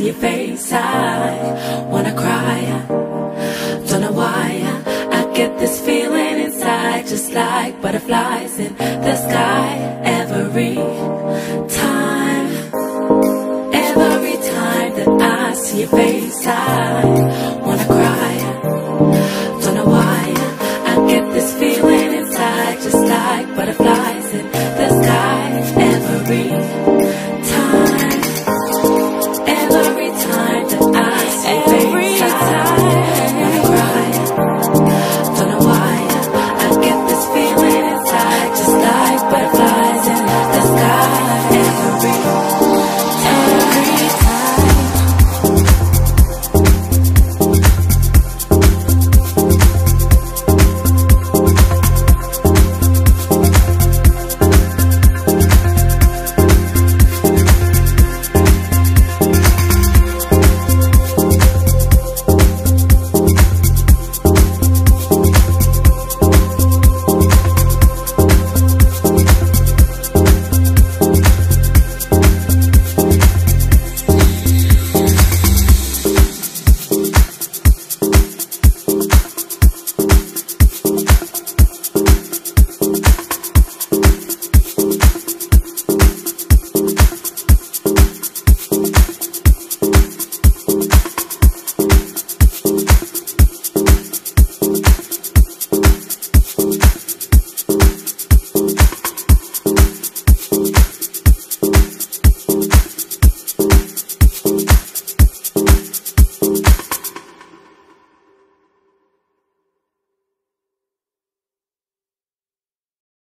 See your face, I wanna cry. Don't know why. I get this feeling inside, just like butterflies in the sky. Every time, every time that I see your face, I